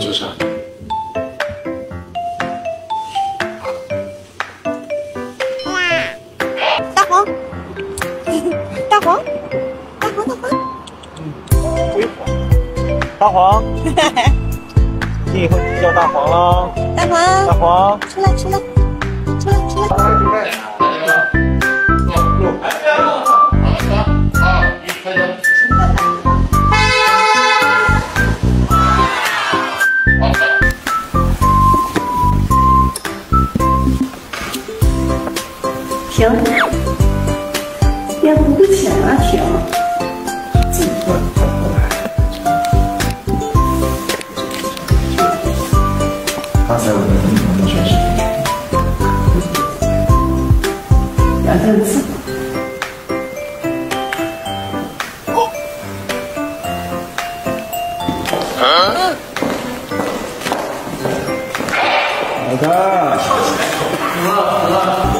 就上。大黄，大黄，大黄，大黄，大黄，你以后就叫大黄了。大黄。大，黄，出来，出来，出来，出来。行，要不不请了，停。刚才我们共同的损失。两三次。哦。啊？好的。跳起来。死了了。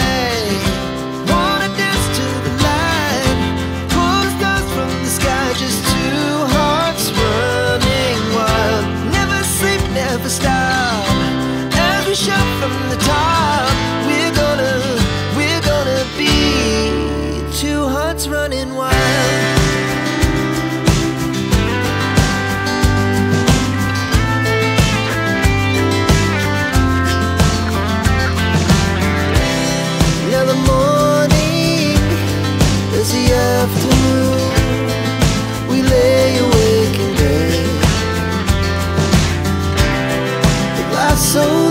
From the top, we're gonna, we're gonna be two hearts running wild. Now the morning is the afternoon. We lay awake in bed. So